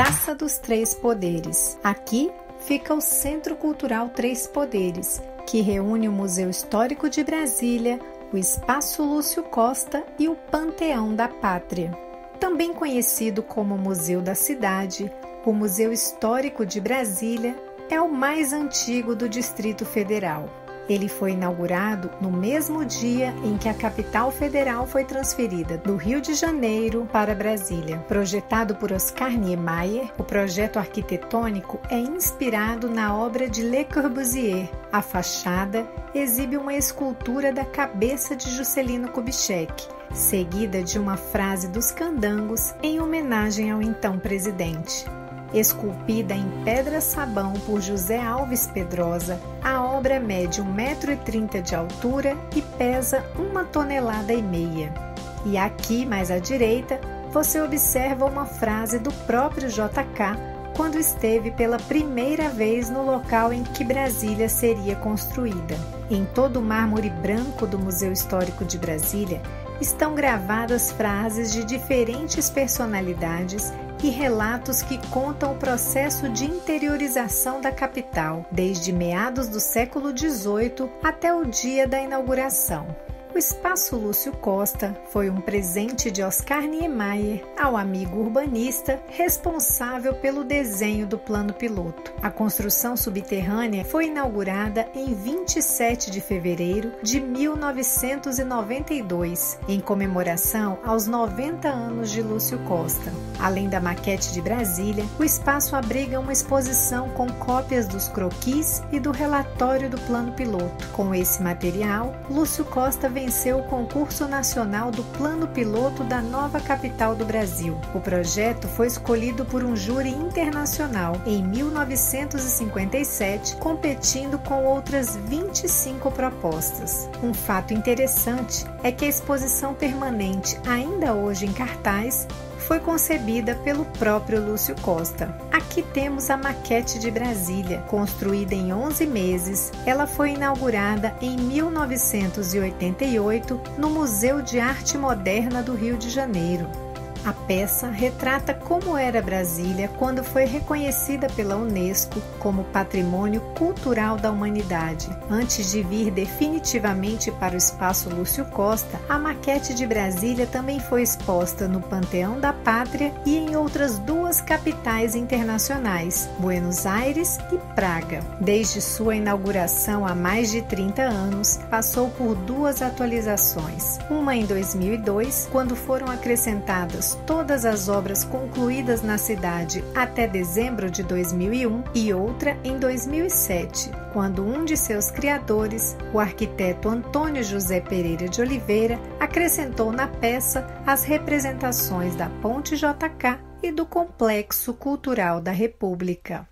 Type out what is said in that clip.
Praça dos Três Poderes. Aqui fica o Centro Cultural Três Poderes, que reúne o Museu Histórico de Brasília, o Espaço Lúcio Costa e o Panteão da Pátria. Também conhecido como Museu da Cidade, o Museu Histórico de Brasília é o mais antigo do Distrito Federal. Ele foi inaugurado no mesmo dia em que a capital federal foi transferida do Rio de Janeiro para Brasília. Projetado por Oscar Niemeyer, o projeto arquitetônico é inspirado na obra de Le Corbusier. A fachada exibe uma escultura da cabeça de Juscelino Kubitschek, seguida de uma frase dos candangos em homenagem ao então presidente. Esculpida em pedra-sabão por José Alves Pedrosa, a obra mede 1,30m de altura e pesa uma tonelada e meia. E aqui, mais à direita, você observa uma frase do próprio JK quando esteve pela primeira vez no local em que Brasília seria construída. Em todo o mármore branco do Museu Histórico de Brasília estão gravadas frases de diferentes personalidades e relatos que contam o processo de interiorização da capital, desde meados do século XVIII até o dia da inauguração. O Espaço Lúcio Costa foi um presente de Oscar Niemeyer ao amigo urbanista responsável pelo desenho do plano piloto. A construção subterrânea foi inaugurada em 27 de fevereiro de 1992, em comemoração aos 90 anos de Lúcio Costa. Além da maquete de Brasília, o espaço abriga uma exposição com cópias dos croquis e do relatório do plano piloto. Com esse material, Lúcio Costa venceu o concurso nacional do Plano Piloto da nova capital do Brasil. O projeto foi escolhido por um júri internacional em 1957, competindo com outras 25 propostas. Um fato interessante é que a exposição permanente, ainda hoje em cartaz, foi concebida pelo próprio Lúcio Costa. Aqui temos a maquete de Brasília, construída em 11 meses. Ela foi inaugurada em 1988 no Museu de Arte Moderna do Rio de Janeiro. A peça retrata como era Brasília quando foi reconhecida pela Unesco como Patrimônio Cultural da Humanidade. Antes de vir definitivamente para o Espaço Lúcio Costa, a maquete de Brasília também foi exposta no Panteão da Pátria e em outras duas capitais internacionais, Buenos Aires e Praga. Desde sua inauguração há mais de 30 anos, passou por duas atualizações. Uma em 2002, quando foram acrescentadas todas as obras concluídas na cidade até dezembro de 2001 e outra em 2007, quando um de seus criadores, o arquiteto Antônio José Pereira de Oliveira, acrescentou na peça as representações da Ponte JK e do Complexo Cultural da República.